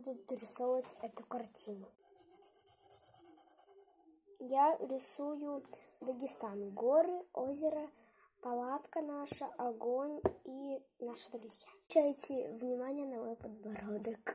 буду рисовать эту картину. Я рисую Дагестан. Горы, озеро, палатка наша, огонь и наши друзья. Обращайте внимание на мой подбородок.